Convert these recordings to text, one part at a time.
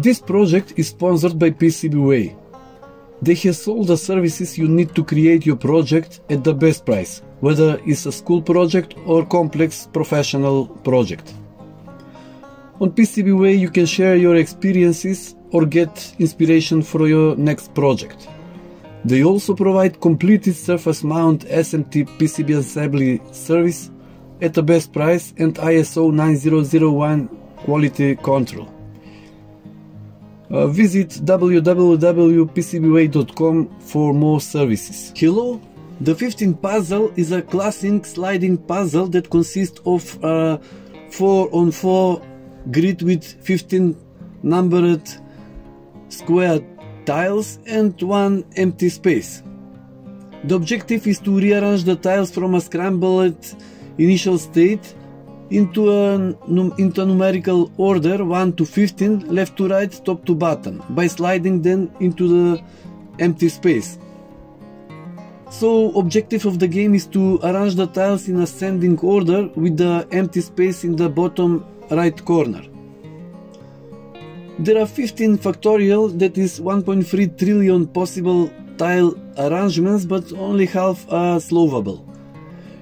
This project is sponsored by PCBWay. They have all the services you need to create your project at the best price, whether it's a school project or complex professional project. On PCBWay you can share your experiences or get inspiration for your next project. They also provide completed surface mount SMT PCB assembly service at the best price and ISO 9001 quality control. Uh, visit www.pcbway.com for more services. Hello! The 15 puzzle is a classic sliding puzzle that consists of a 4 on 4 grid with 15 numbered square tiles and one empty space. The objective is to rearrange the tiles from a scrambled initial state into a, into a numerical order 1 to 15 left to right top to bottom by sliding them into the empty space. So objective of the game is to arrange the tiles in ascending order with the empty space in the bottom right corner. There are 15 factorial that is 1.3 trillion possible tile arrangements but only half are solvable.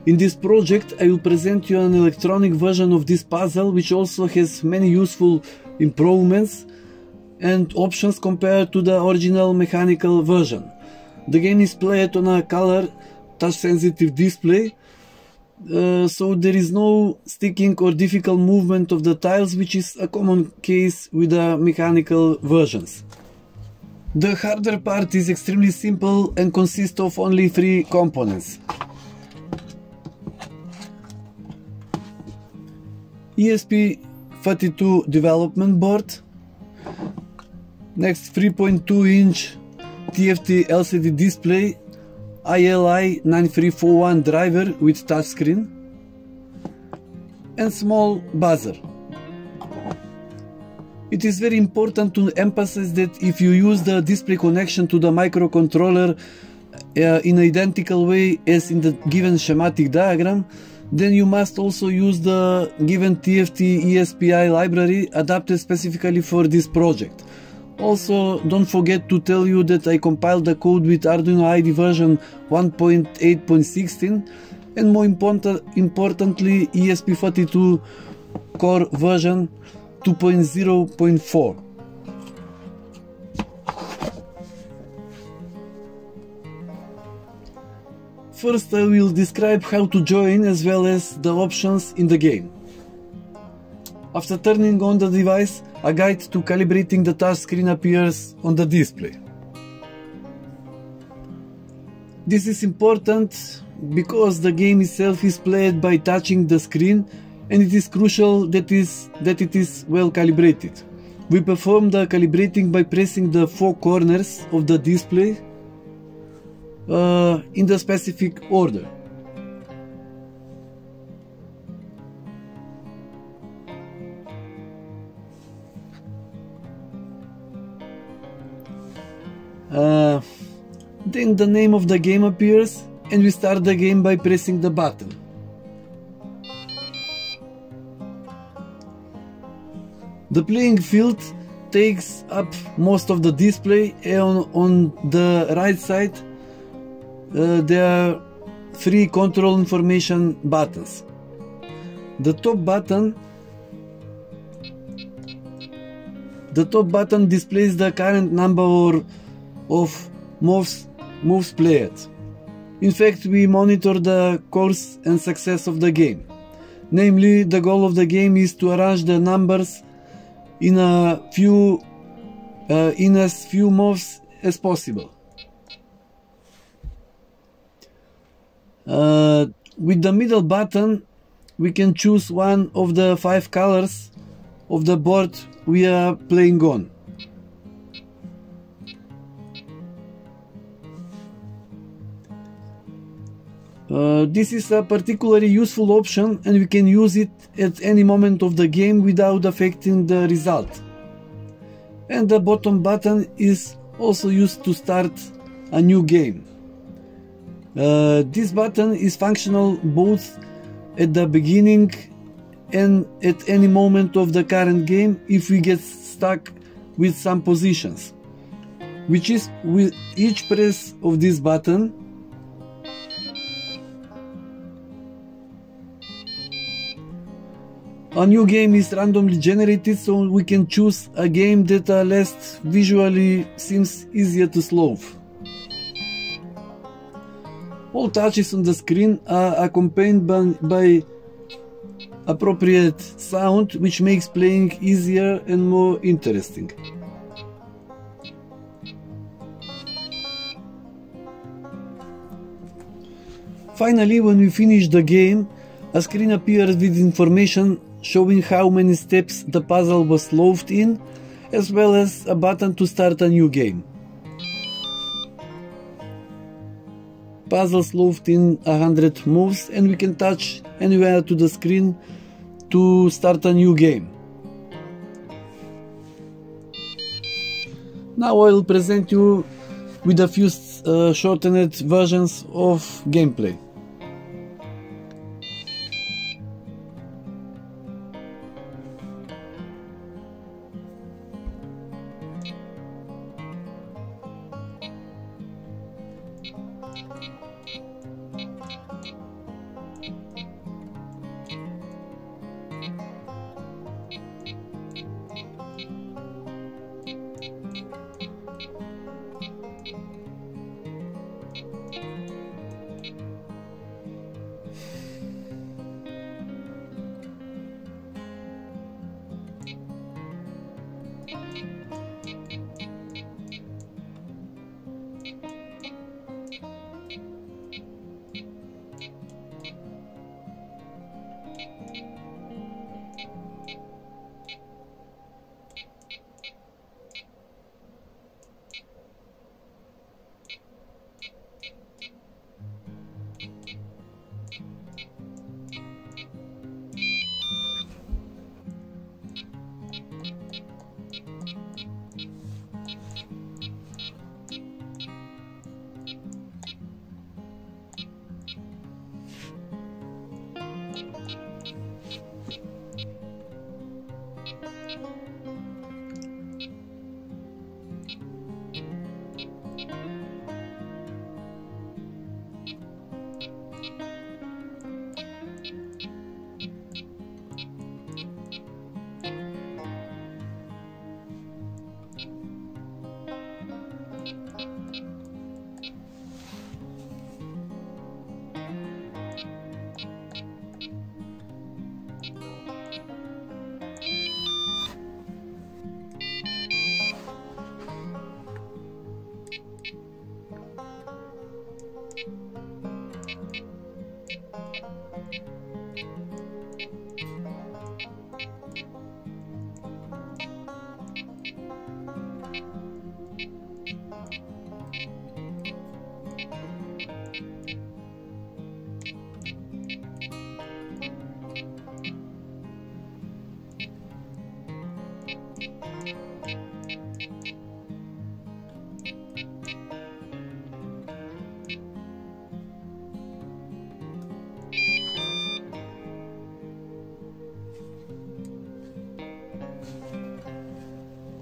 In this project I will present you an electronic version of this puzzle which also has many useful improvements and options compared to the original mechanical version. The game is played on a color touch sensitive display uh, so there is no sticking or difficult movement of the tiles which is a common case with the mechanical versions. The hardware part is extremely simple and consists of only three components. ESP32 development board, next 3.2 inch TFT LCD display, ILI 9341 driver with touchscreen, and small buzzer. It is very important to emphasize that if you use the display connection to the microcontroller uh, in identical way as in the given schematic diagram, then you must also use the given TFT ESPI library adapted specifically for this project. Also, don't forget to tell you that I compiled the code with Arduino IDE version 1.8.16 and more important, importantly ESP32 core version 2.0.4. First I will describe how to join as well as the options in the game. After turning on the device, a guide to calibrating the touchscreen appears on the display. This is important because the game itself is played by touching the screen and it is crucial that, is, that it is well calibrated. We perform the calibrating by pressing the four corners of the display uh, in the specific order. Uh, then the name of the game appears and we start the game by pressing the button. The playing field takes up most of the display and on, on the right side uh, there are three control information buttons. The top button the top button displays the current number of moves, moves played. In fact, we monitor the course and success of the game. Namely, the goal of the game is to arrange the numbers in a few uh, in as few moves as possible. Uh, with the middle button we can choose one of the five colors of the board we are playing on. Uh, this is a particularly useful option and we can use it at any moment of the game without affecting the result. And the bottom button is also used to start a new game. Uh, this button is functional both at the beginning and at any moment of the current game if we get stuck with some positions, which is with each press of this button a new game is randomly generated so we can choose a game that at least visually seems easier to solve. All touches on the screen are accompanied by, by appropriate sound which makes playing easier and more interesting. Finally, when we finish the game, a screen appears with information showing how many steps the puzzle was solved in, as well as a button to start a new game. Puzzles solved in 100 moves and we can touch anywhere to the screen to start a new game. Now I will present you with a few uh, shortened versions of gameplay.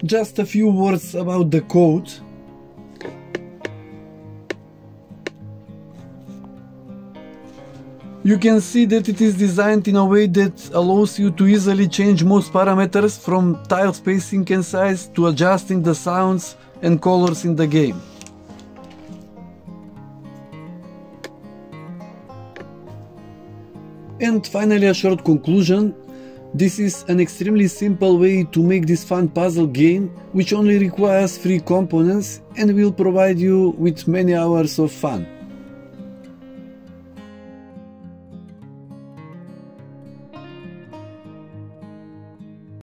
Just a few words about the code. You can see that it is designed in a way that allows you to easily change most parameters from tile spacing and size to adjusting the sounds and colors in the game. And finally a short conclusion. This is an extremely simple way to make this fun puzzle game which only requires 3 components and will provide you with many hours of fun.